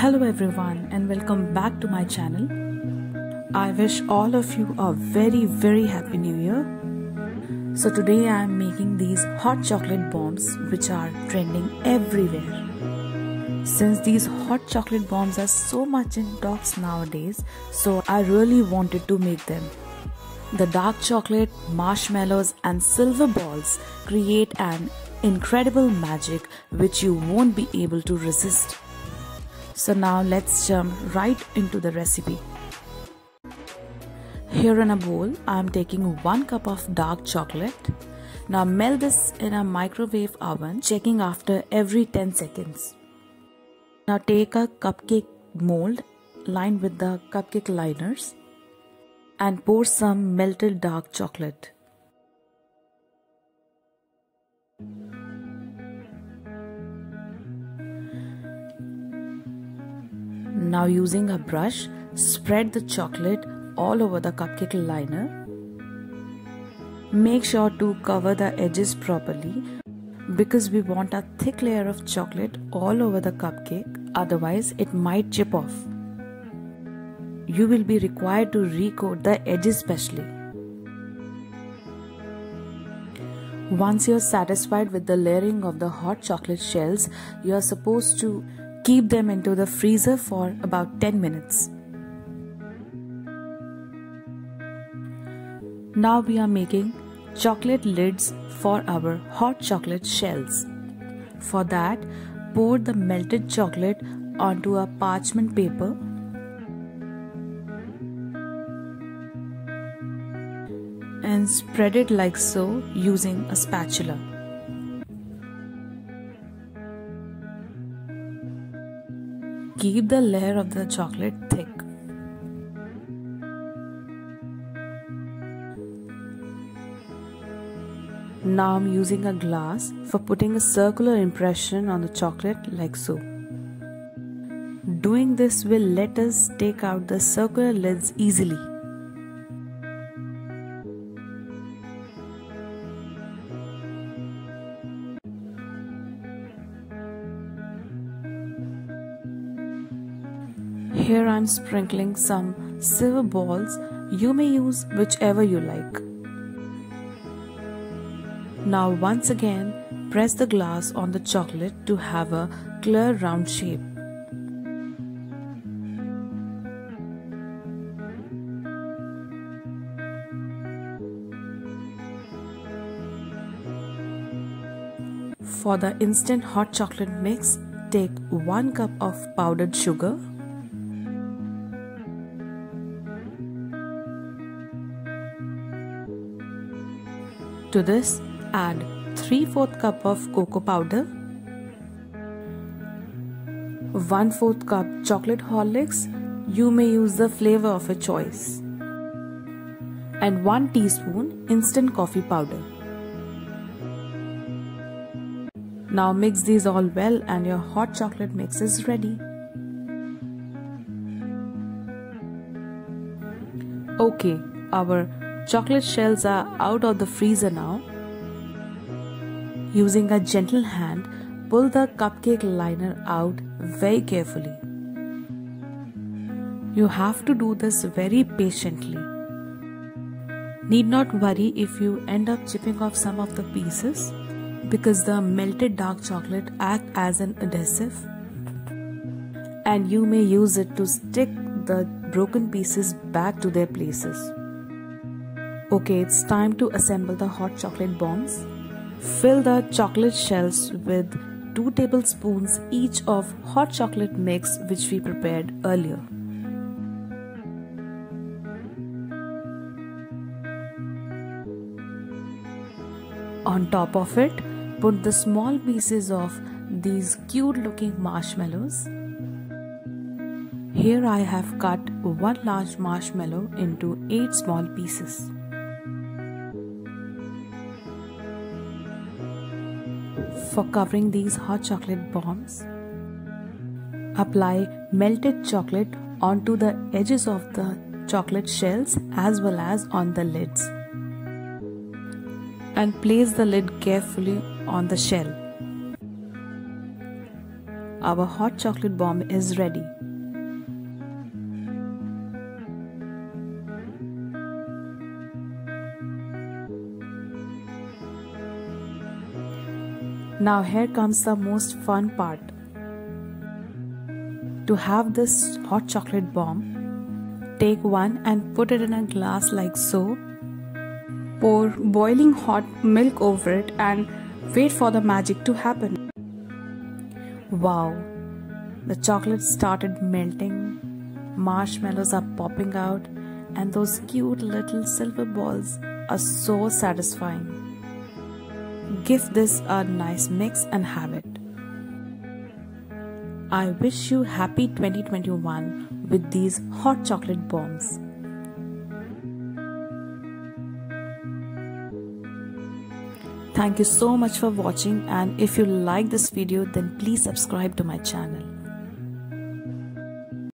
Hello everyone and welcome back to my channel. I wish all of you a very very happy new year. So today I am making these hot chocolate bombs which are trending everywhere. Since these hot chocolate bombs are so much in talks nowadays, so I really wanted to make them. The dark chocolate, marshmallows and silver balls create an incredible magic which you won't be able to resist. So now let's jump right into the recipe. Here in a bowl, I am taking 1 cup of dark chocolate. Now melt this in a microwave oven, checking after every 10 seconds. Now take a cupcake mold lined with the cupcake liners and pour some melted dark chocolate. Now using a brush, spread the chocolate all over the cupcake liner. Make sure to cover the edges properly because we want a thick layer of chocolate all over the cupcake otherwise it might chip off. You will be required to recoat the edges specially. Once you're satisfied with the layering of the hot chocolate shells, you are supposed to Keep them into the freezer for about 10 minutes. Now we are making chocolate lids for our hot chocolate shells. For that, pour the melted chocolate onto a parchment paper and spread it like so using a spatula. Keep the layer of the chocolate thick. Now I'm using a glass for putting a circular impression on the chocolate like so. Doing this will let us take out the circular lids easily. Here I'm sprinkling some silver balls. You may use whichever you like. Now once again press the glass on the chocolate to have a clear round shape. For the instant hot chocolate mix, take 1 cup of powdered sugar To this, add 3 4 cup of cocoa powder, 1 4 cup chocolate horlicks, you may use the flavor of your choice, and 1 teaspoon instant coffee powder. Now mix these all well and your hot chocolate mix is ready. Okay, our Chocolate shells are out of the freezer now. Using a gentle hand, pull the cupcake liner out very carefully. You have to do this very patiently. Need not worry if you end up chipping off some of the pieces because the melted dark chocolate act as an adhesive and you may use it to stick the broken pieces back to their places. Okay, it's time to assemble the hot chocolate bombs. Fill the chocolate shells with 2 tablespoons each of hot chocolate mix which we prepared earlier. On top of it, put the small pieces of these cute looking marshmallows. Here I have cut one large marshmallow into 8 small pieces. For covering these hot chocolate bombs. Apply melted chocolate onto the edges of the chocolate shells as well as on the lids. And place the lid carefully on the shell. our hot chocolate bomb is ready. Now here comes the most fun part. To have this hot chocolate bomb, take one and put it in a glass like so. Pour boiling hot milk over it and wait for the magic to happen. Wow, the chocolate started melting, marshmallows are popping out, and those cute little silver balls are so satisfying. Give this a nice mix and have it. I wish you happy 2021 with these hot chocolate bombs. Thank you so much for watching and if you like this video then please subscribe to my channel.